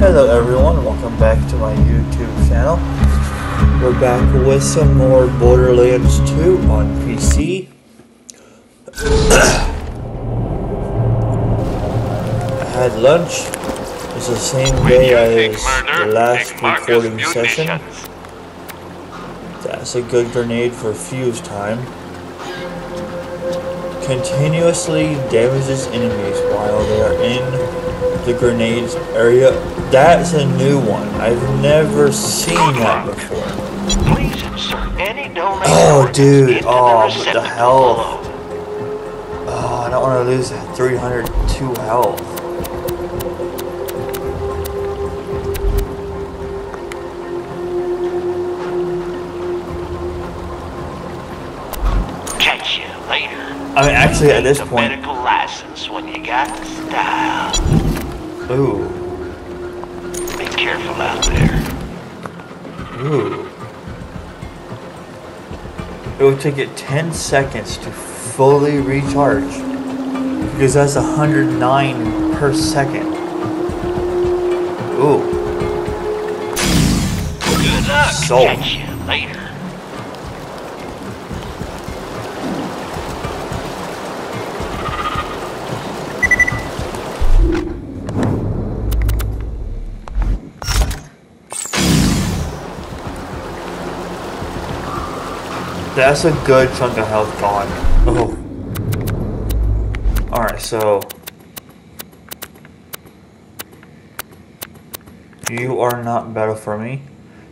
Hello everyone, welcome back to my YouTube channel. We're back with some more Borderlands 2 on PC. I had lunch. It's the same day as the last recording session. That's a good grenade for fuse time. Continuously damages enemies while they are in the grenades area. That's a new one. I've never seen that before. Please insert any Oh, dude. Oh, the but the health. Oh, I don't want to lose that 302 health. Catch you later. I mean, actually, at this point, medical license when you got style. Ooh, Be careful out there. ooh. It will take it 10 seconds to fully recharge because that's 109 per second. Ooh, Good luck. So- that's a good chunk of health gone. Oh. Alright, so. You are not better for me.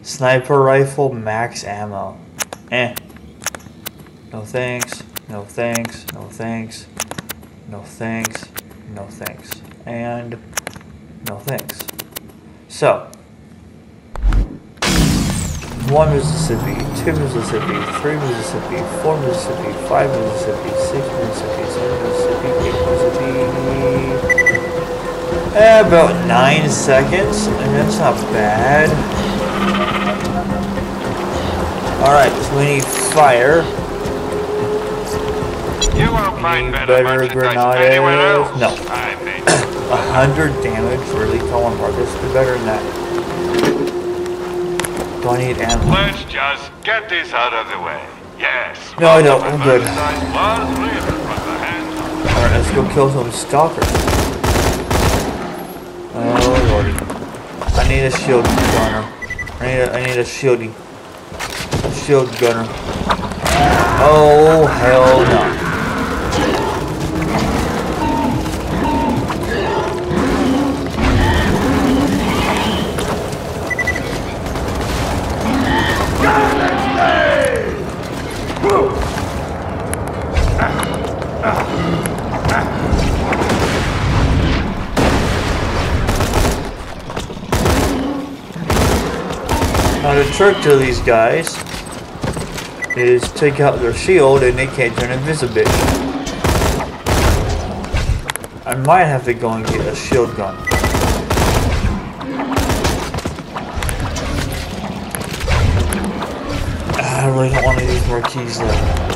Sniper rifle, max ammo. Eh. No thanks. No thanks. No thanks. No thanks. No thanks. And no thanks. So. One Mississippi, two Mississippi, three Mississippi, four Mississippi, five Mississippi, six Mississippi, seven Mississippi, eight Mississippi. Eh, about nine seconds, and that's not bad. Alright, so we need fire. You won't find better, Better grenades? No. A hundred damage, really? Come on, Marcus, do better than that. Do I need ammo? Let's just get this out of the way. Yes. No, I don't. I'm good. merchandise was ripped from the hands Alright, let's go kill some stalkers. Oh lordy. I need a shield gunner. I need a, I need a shieldy. A shield gunner. Oh hell no. Trick to these guys is take out their shield and they can't turn invisible. I might have to go and get a shield gun. I really don't want to use more keys though.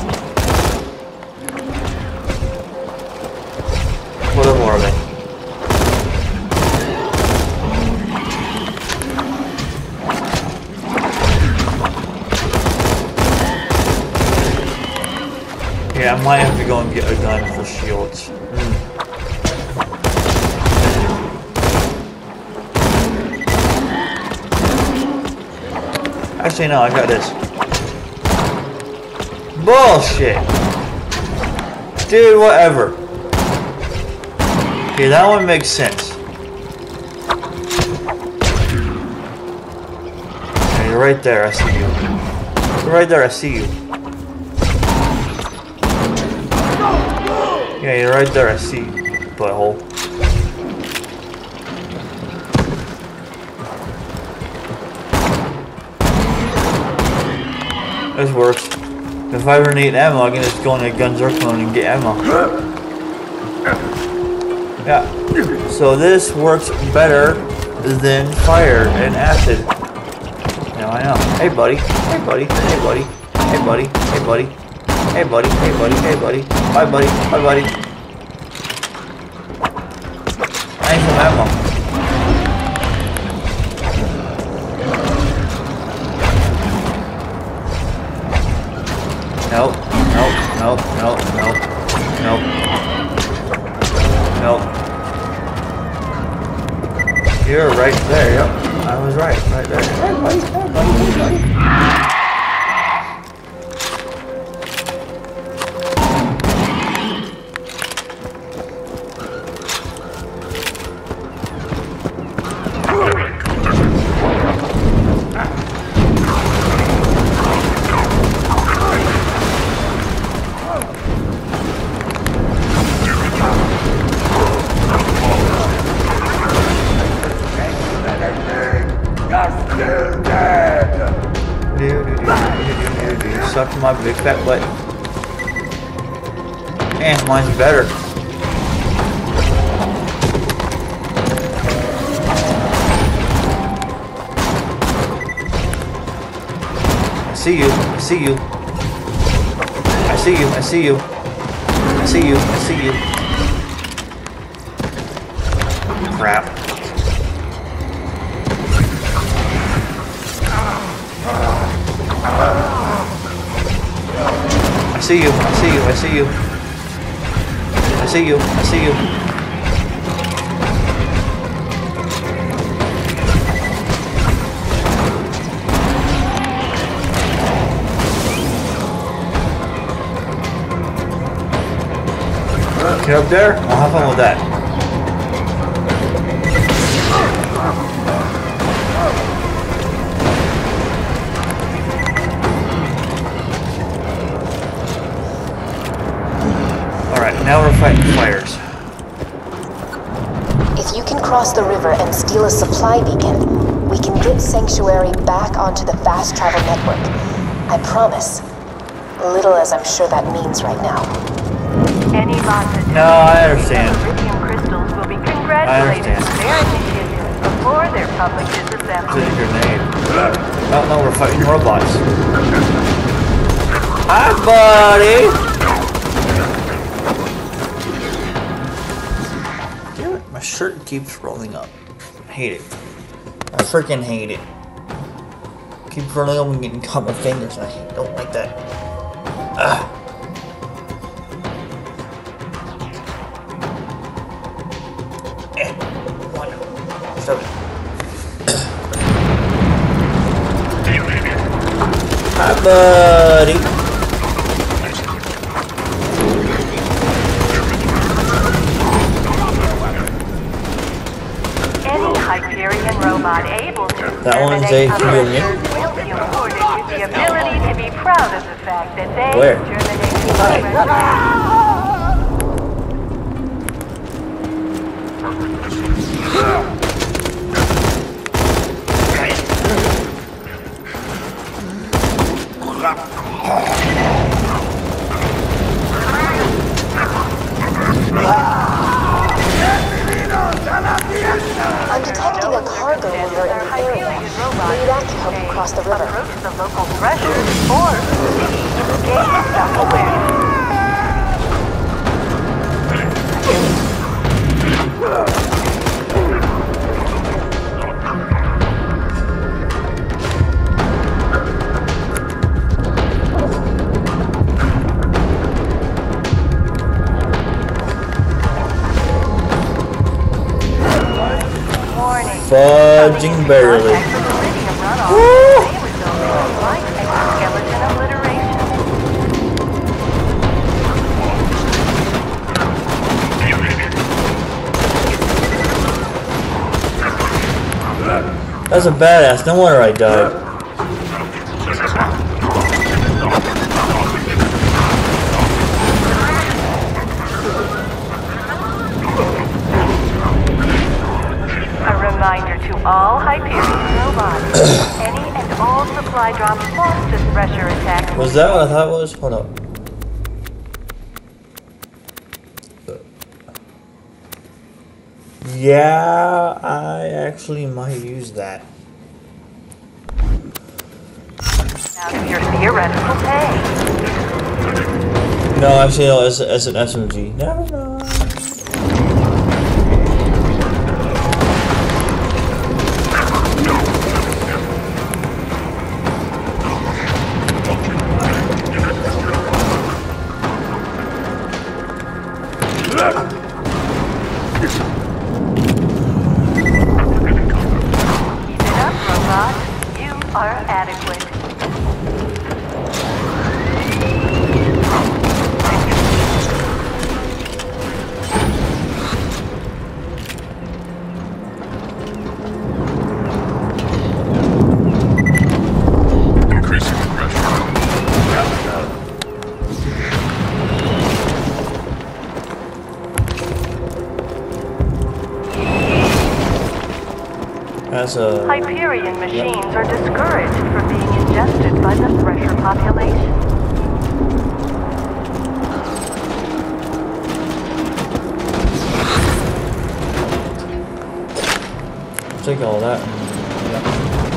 Might have to go and get a gun for shields. Hmm. Actually, no, I got this. Bullshit! Dude, whatever. Okay, that one makes sense. Okay, you're right there, I see you. You're right there, I see you. Yeah, right there. I see butthole. This works. If I ever need ammo, I can just go into Gun Circle and get ammo. Yeah. So this works better than fire and acid. Now I know. Hey buddy. Hey buddy. Hey buddy. Hey buddy. Hey buddy. Hey buddy. Hey buddy. Hey buddy. Bye buddy. Bye buddy dying from. Nope, nope, nope, nope, nope, nope, nope. You're right there, yep. I was right, right there. Right, right, right, right, right. My big fat butt. Eh, mine's better. I see you. I see you. I see you. I see you. I see you. I see you. Crap. See you. I see you. I see you. I see you. I see you. Get up there. I'll have fun with that. Fighting fires. If you can cross the river and steal a supply beacon, we can get Sanctuary back onto the fast travel network. I promise. Little as I'm sure that means right now. Any bot that No, I understand. lithium crystals will be congratulated understand. for their initiative before their public This is a disassembly. grenade. Oh no, we're fighting robots. Hi, buddy! Shirt keeps rolling up. I hate it. I freaking hate it. Keep rolling up and getting caught my fingers. I don't like that. Eh, one. Stop it. Hi, buddy. That can help you cross the river. approach the local pressure or gain self-awareness. Fudging barely. That's a badass. No wonder I died. Was that what I thought it was? Hold up. Yeah, I actually might use that. Now to your theoretical pay. No, actually, no, as, as an SMG. Never mind. That's a. Hyperion machines are discouraged from being ingested by the Thresher population. Take all that. Yeah.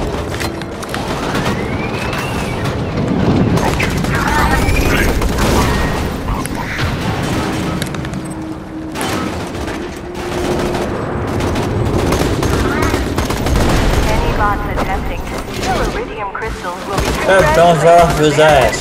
That bounced right off his ass.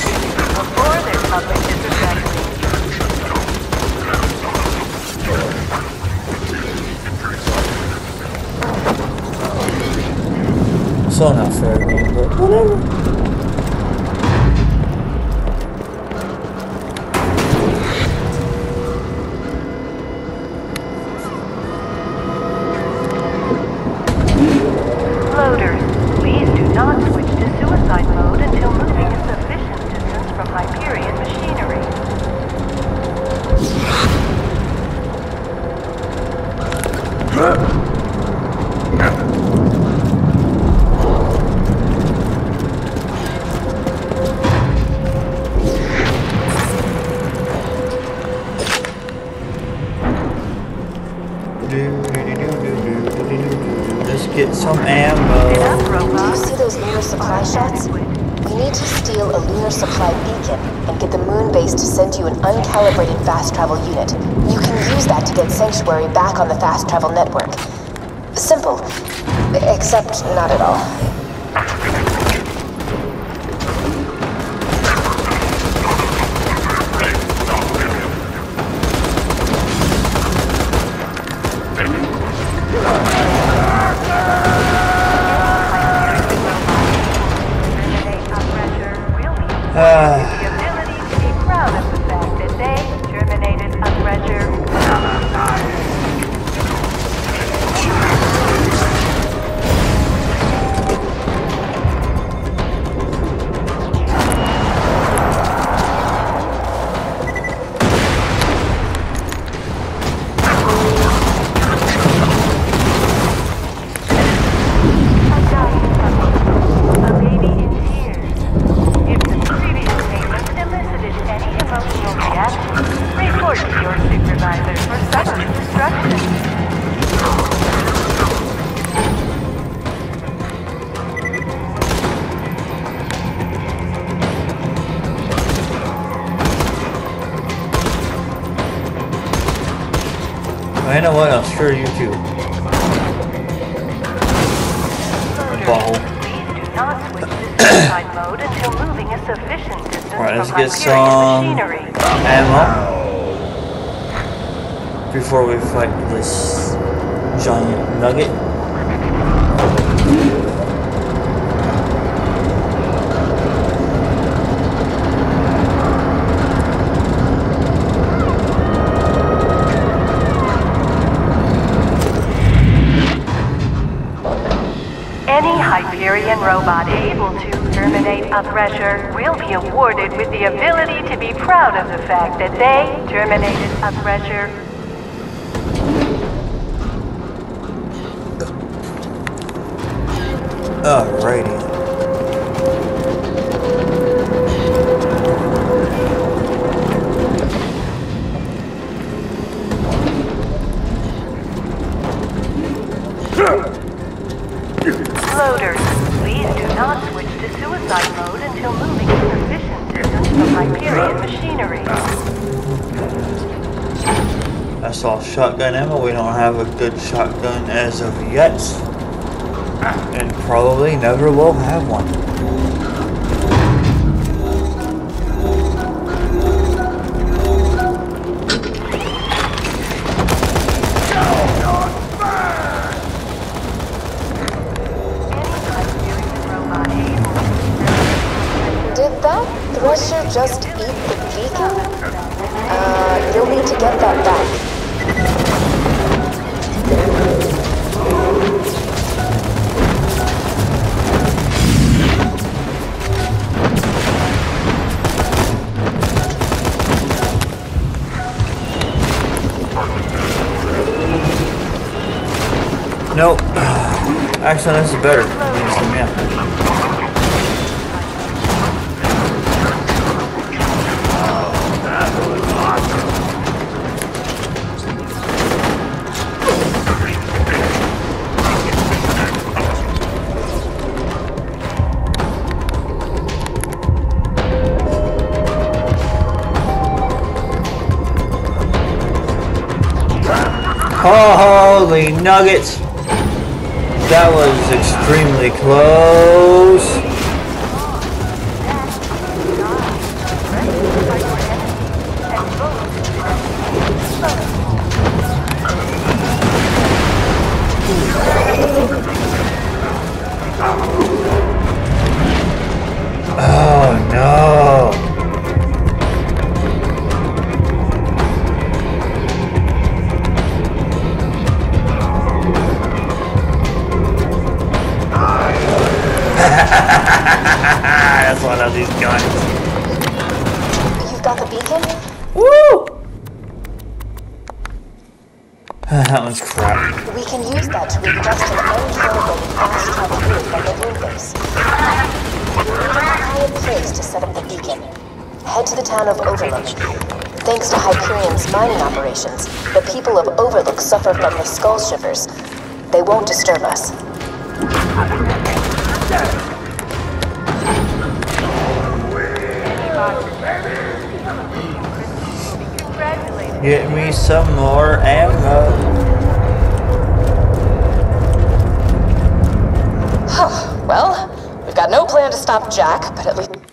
So not fair but whatever. Let's get some ammo. Do you see those lunar supply shots? We need to steal a lunar supply beacon and get the moon base to send you an uncalibrated fast travel unit. You can use that to get Sanctuary back on the fast travel network. Simple. Except not at all. I know what? I'll screw you too. Butthole. Do not switch to suicide mode until moving a sufficient distance Alright, let's get some ammo before we fight this giant nugget. Any Hyperion robot able to terminate a thresher will be awarded with the ability to be proud of the fact that they terminated a thresher. Alrighty. Loaders, machinery. That's all shotgun ammo. We don't have a good shotgun as of yet. And probably never will have one. Actually, this is better. Holy nuggets! That was extremely close. Head to the town of Overlook. Thanks to Hyperion's mining operations, the people of Overlook suffer from the skull shivers. They won't disturb us. Get me some more ammo. Well, we've got no plan to stop Jack, but at least.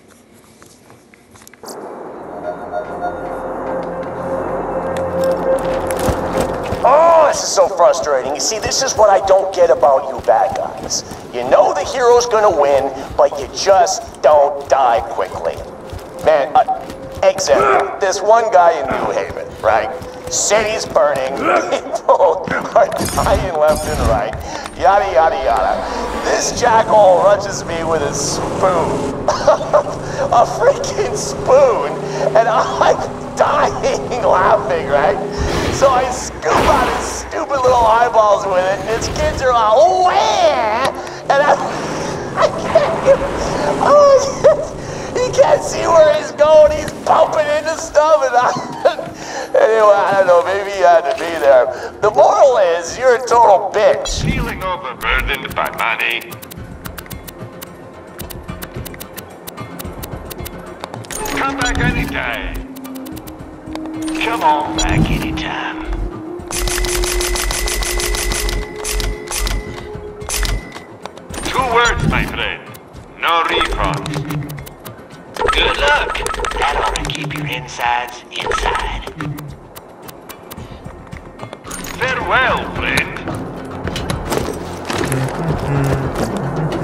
Frustrating. You see, this is what I don't get about you bad guys. You know the hero's gonna win, but you just don't die quickly. Man, uh, example, this one guy in New Haven, right? City's burning, people are dying left and right, yada yada yada. This jackal rushes me with a spoon. a freaking spoon, and I'm dying laughing, right? So I scoop out his stupid little eyeballs with it, and his kids are all, oh, yeah! And I, I can't, oh, he can't see where he's going. He's bumping into stuff, and I, anyway, I don't know, maybe he had to be there. The moral is, you're a total bitch. Feeling overburdened by money? Come back anytime. Come on back anytime. Two words, my friend. No refunds. Good luck. That ought to keep your insides inside. Farewell, friend.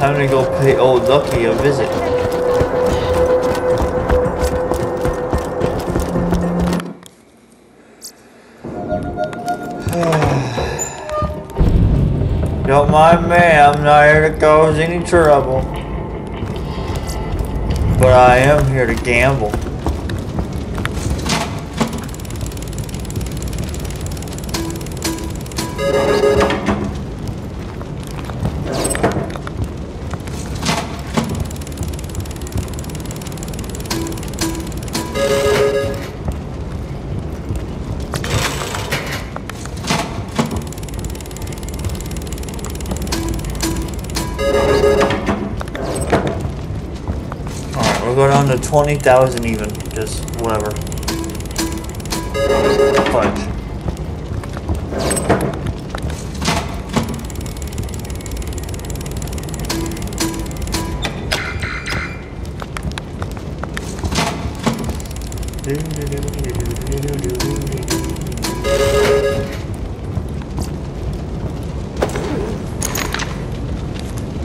Time to go pay old Lucky a visit. Don't mind me, I'm not here to cause any trouble. But I am here to gamble. 20,000 even, just whatever. Fudge.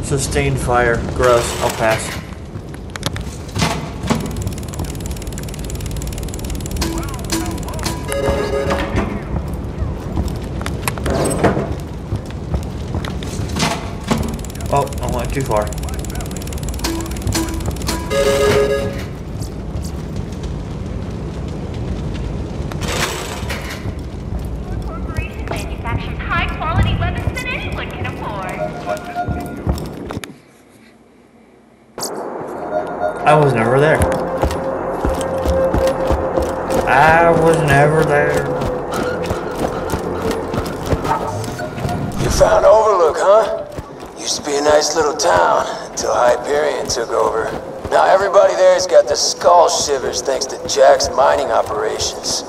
Sustained fire. Gross. I'll pass. Too far. Shivers thanks to Jack's mining operations.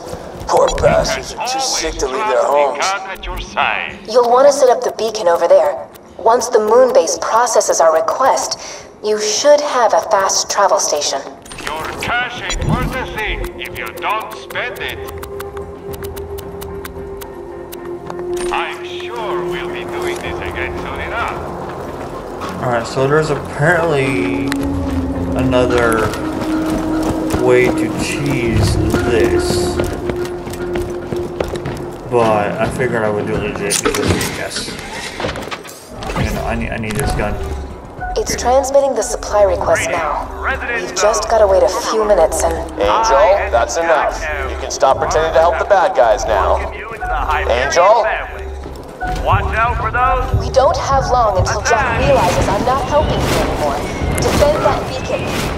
Poor bastards are too sick to leave their homes. at your side. You'll want to set up the beacon over there. Once the moon base processes our request, you should have a fast travel station. Your cash ain't worth a thing if you don't spend it. I'm sure we'll be doing this again soon enough. Alright, so there's apparently another way to cheese this. But I figured I would do it legit because yes. I need I need this gun. It's transmitting the supply request now. We've just got to wait a few minutes and... Angel, that's enough. You can stop pretending to help the bad guys now. Angel? Watch out for those. We don't have long until Jack realizes I'm not helping you anymore. Defend that beacon.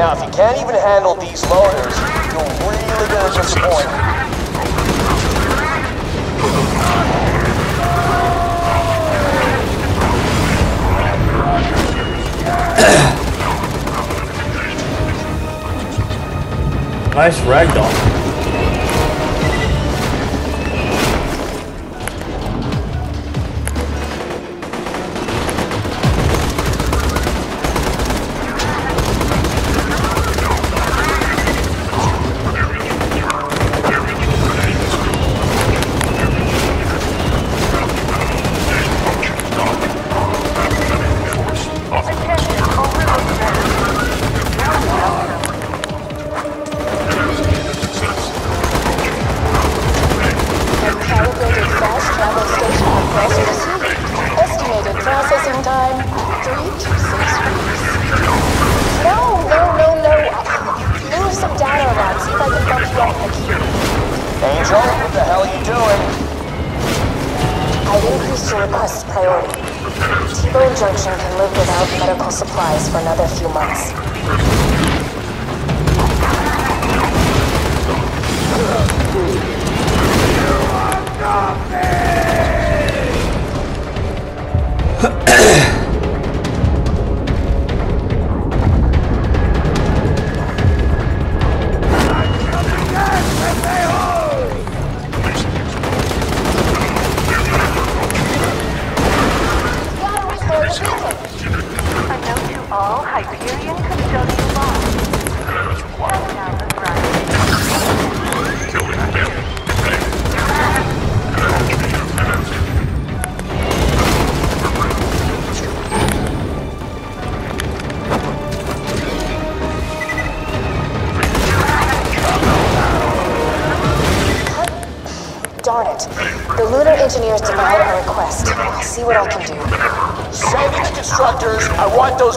Now, if you can't even handle these loaders, you're really gonna disappoint. Nice ragdoll.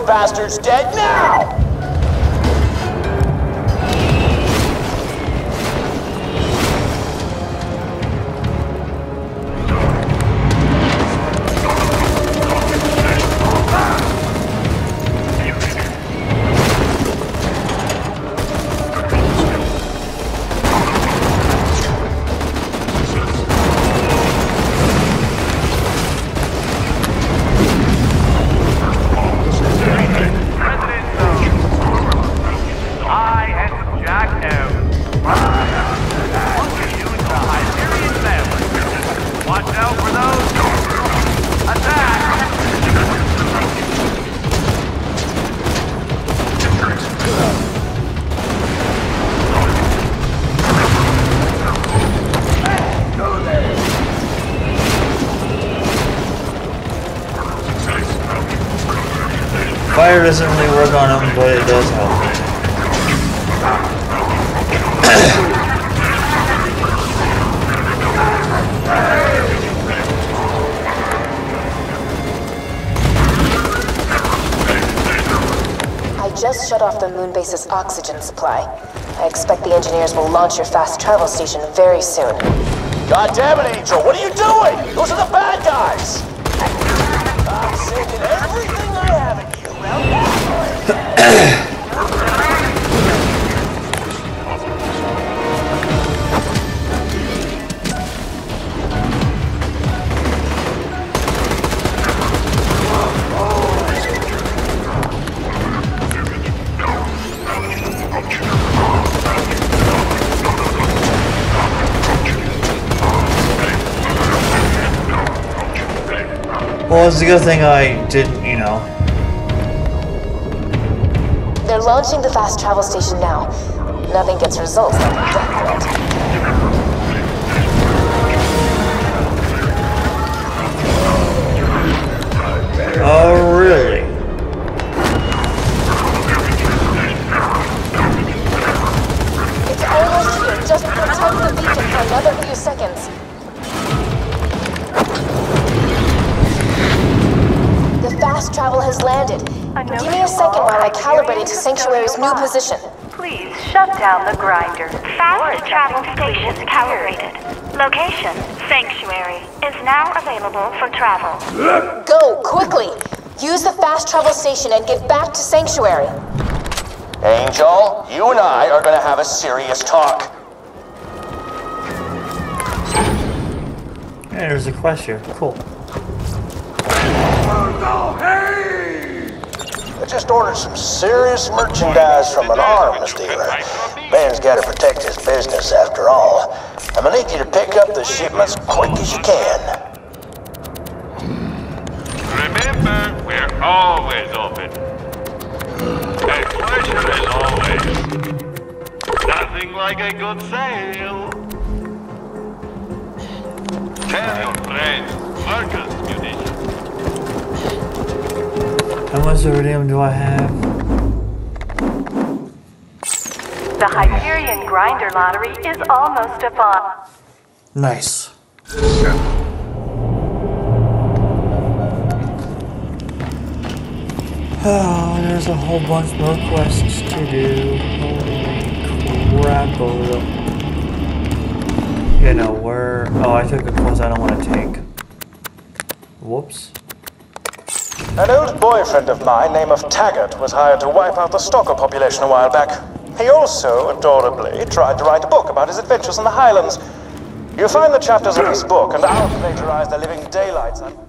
Bastards dead now! Fire doesn't really work on them, but it does help. I just shut off the moon base's oxygen supply. I expect the engineers will launch your fast travel station very soon. God damn it, Angel, what are you doing? Those are the bad guys! Well, it's a good thing I didn't, you know. They're launching the fast travel station now. Nothing gets results like death threat. Oh, really? It's almost here. Just protect the beacon for another few seconds. Fast travel has landed. Give me a second while I calibrate it to Sanctuary's new position. Please shut down the grinder. Fast travel station calibrated. Location, Sanctuary, is now available for travel. Go, quickly! Use the fast travel station and get back to Sanctuary. Angel, you and I are gonna have a serious talk. There's a quest here. Cool. I just ordered some serious merchandise from an arms dealer. Man's gotta protect his business after all. I'm gonna need you to pick up the shipments quick as you can. Remember, we're always open. A pleasure as always. Nothing like a good sale. Tell your friends, How much eridium do I have? The Hyperion Grinder Lottery is almost a upon. Nice. Oh, there's a whole bunch more quests to do. Holy crap, You know, where... Oh, I took a quest I don't want to take. Whoops. An old boyfriend of mine, name of Taggart, was hired to wipe out the stalker population a while back. He also, adorably, tried to write a book about his adventures in the Highlands. You'll find the chapters of this book, and I'll plagiarize the living daylights out.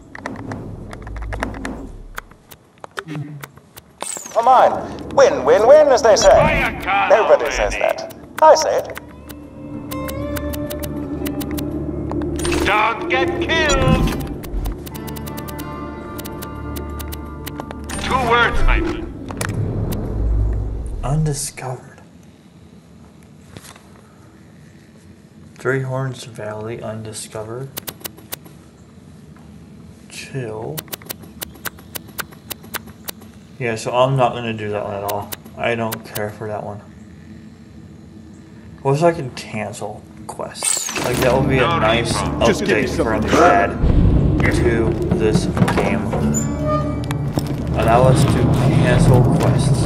Oh, mine. Win, win, win, as they say. Nobody says that. I say it. Don't get killed! Two words, my friend. Undiscovered. Three Horns Valley undiscovered. Chill. Yeah, so I'm not gonna do that one at all. I don't care for that one. What if I can cancel quests? Like that would be a No, no nice. Just give me update from something. Brad to this game. Allow us to cancel quests.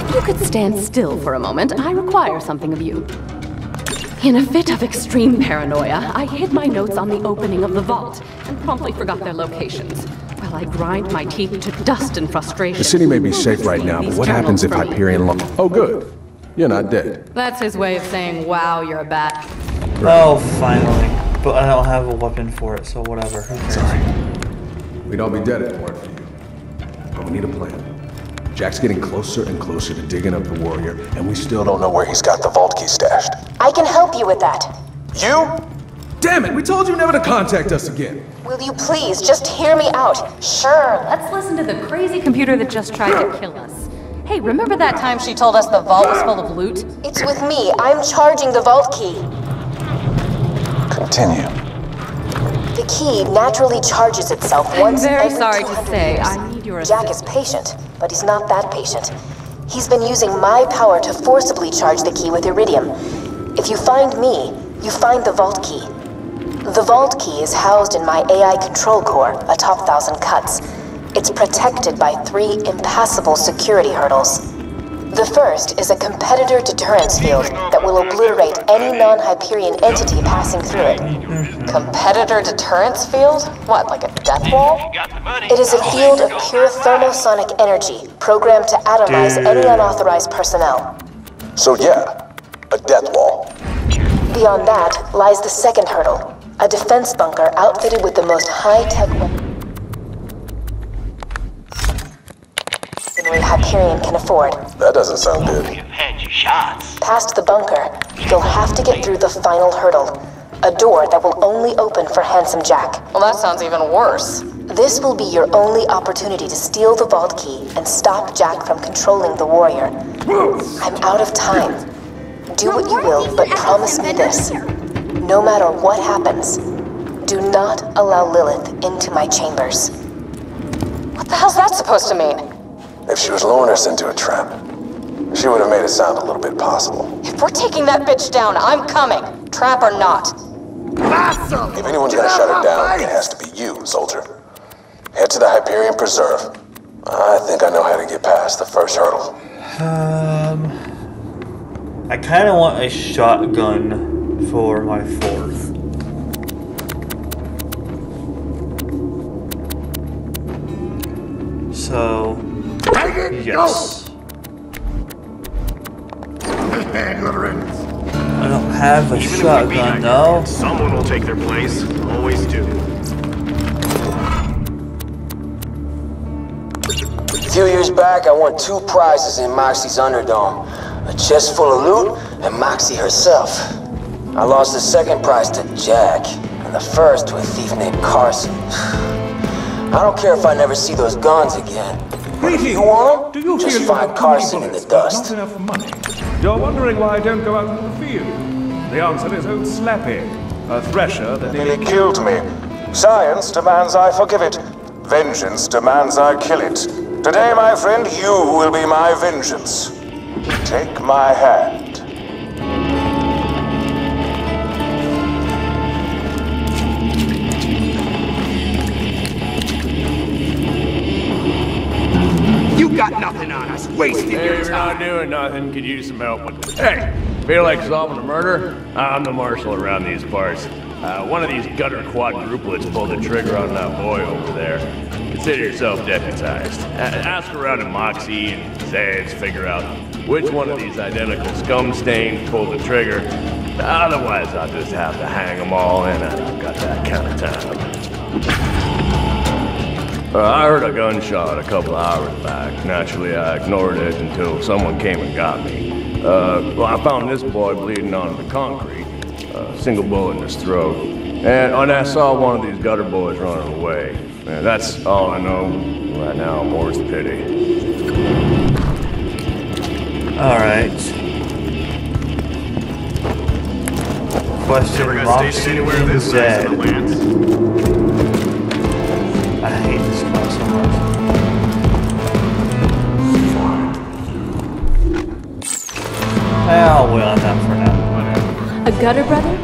If you could stand still for a moment, I require something of you. In a fit of extreme paranoia, I hid my notes on the opening of the vault and promptly forgot their locations. While I grind my teeth to dust in frustration. The city may be safe right now, but what happens if Hyperion lo- Oh, good. You're not dead. That's his way of saying, wow, you're back. Oh, finally. But I don't have a weapon for it, so whatever. Who cares? We'd all be dead if it weren't for you. But we need a plan. Jack's getting closer and closer to digging up the warrior, and we still don't know where he's got the vault key stashed. I can help you with that. You? Damn it, we told you never to contact us again. Will you please just hear me out? Sure, let's listen to the crazy computer that just tried to kill us. Hey, remember that time she told us the vault was full of loot? It's with me. I'm charging the vault key. Continue. The key naturally charges itself once very every sorry to 200 say, years. I need your Jack is patient, but he's not that patient. He's been using my power to forcibly charge the key with eridium. If you find me, you find the vault key. The vault key is housed in my AI control core atop Thousand Cuts. It's protected by three impassable security hurdles. The first is a competitor deterrence field that will obliterate any non-Hyperion entity passing through it. Competitor deterrence field? What, like a death wall? It is a field of pure thermosonic energy programmed to atomize any unauthorized personnel. So yeah, a death wall. Beyond that lies the second hurdle, a defense bunker outfitted with the most high-tech weaponry Hyperion can afford. That doesn't sound good. You've had your shots. Past the bunker, you'll have to get through the final hurdle. A door that will only open for Handsome Jack. Well, that sounds even worse. This will be your only opportunity to steal the vault key and stop Jack from controlling the warrior. I'm out of time. Do what you will, but promise me this. No matter what happens, do not allow Lilith into my chambers. What the hell's that supposed to mean? If she was luring us into a trap, she would have made it sound a little bit possible. If we're taking that bitch down, I'm coming. Trap or not. If anyone's gonna shut her down, it has to be you, soldier. Head to the Hyperion Preserve. I think I know how to get past the first hurdle. Um, I kind of want a shotgun for my fourth. So, yes. I don't have a shotgun though. Someone will take their place. Always do. A few years back, I won two prizes in Moxie's Underdome. A chest full of loot and Moxie herself. I lost the second prize to Jack, and the first to a thief named Carson. I don't care if I never see those guns again. If you want them, Do you just feel find Carson in the dust. Not enough money. You're wondering why I don't go out into the field. The answer is old Slappy, a thresher that Nearly killed me. Science demands I forgive it. Vengeance demands I kill it. Today, my friend, you will be my vengeance. Take my hand. Wasting Hey, your you're not time. doing nothing. Could use some help with Hey, feel like solving a murder? I'm the marshal around these parts. Uh, one of these gutter quadruplets pulled the trigger on that boy over there. Consider yourself deputized. A- ask around at Moxie and Zeds, figure out which one of these identical scum stains pulled the trigger. Otherwise, I'll just have to hang them all, and I don't got that kind of time. Uh, I heard a gunshot a couple hours back. Naturally, I ignored it until someone came and got me. Uh, well, I found this boy bleeding onto the concrete, a single bullet in his throat. And, and I saw one of these gutter boys running away. And that's all I know right now, more's the pity. Alright. Question Never got stationed anywhere this nice in the dead. lands. I'll wait on that for now. A gutter brother?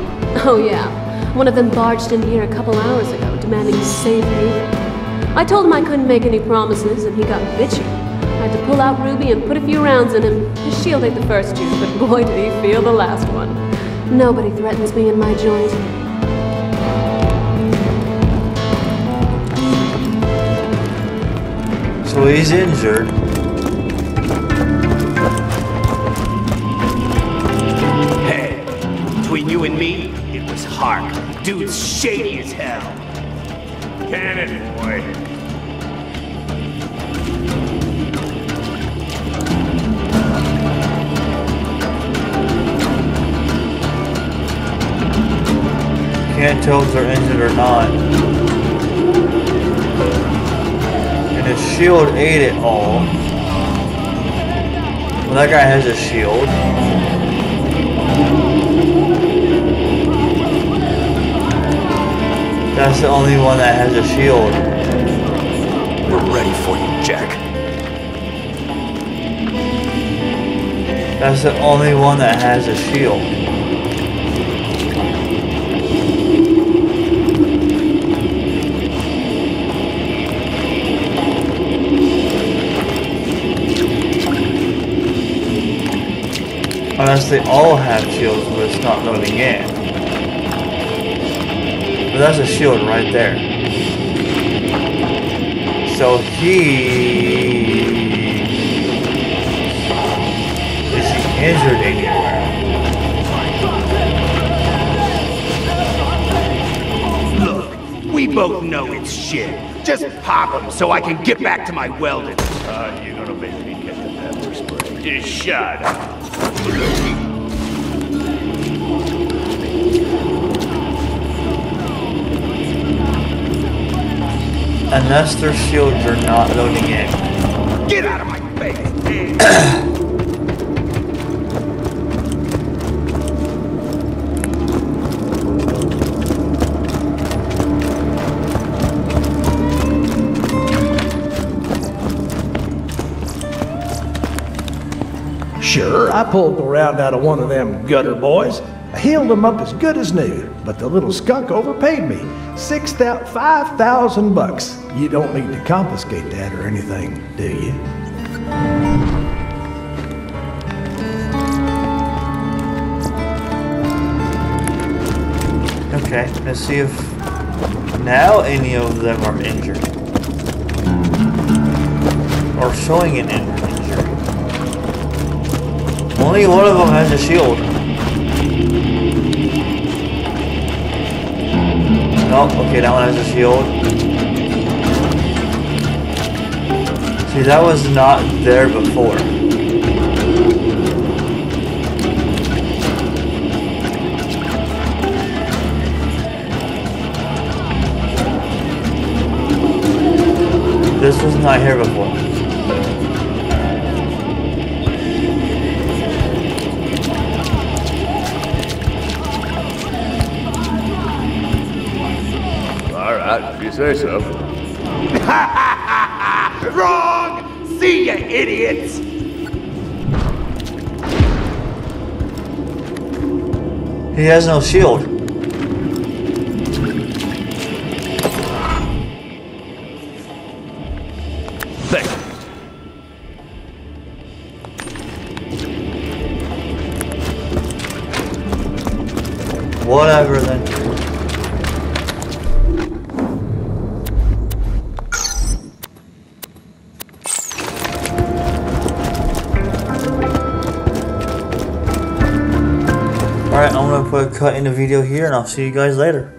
Oh yeah. One of them barged in here a couple hours ago, demanding safe haven. I told him I couldn't make any promises, and he got bitchy. I had to pull out Ruby and put a few rounds in him. His shield ate the first two, but boy did he feel the last one. Nobody threatens me in my joint. So he's injured. Dude's shady as hell. Cannon, boy. Can't tell if they're injured or not. And his shield ate it all. Well, that guy has a shield. That's the only one that has a shield. We're ready for you, Jack. That's the only one that has a shield. Unless they all have shields, but it's not loading in. But that's a shield right there. So he is he injured anywhere? Look, we both know it's shit. Just pop him so I can get back to my welding. Uh, you're gonna make me get the pepper spray. Just shut up. Unless their shields are not loading in. Get out of my face! Sure, I pulled the round out of one of them gutter boys. I healed him up as good as new, but the little skunk overpaid me. Six thou- five thousand bucks. You don't need to confiscate that or anything, do you? Okay, let's see if now any of them are injured. Or showing an injury. Only one of them has a shield. No, okay, that one has a shield. See, that was not there before. This was not here before. All right, if you say so. Wrong! See ya, idiots! He has no shield. Thank. Whatever video here and I'll see you guys later.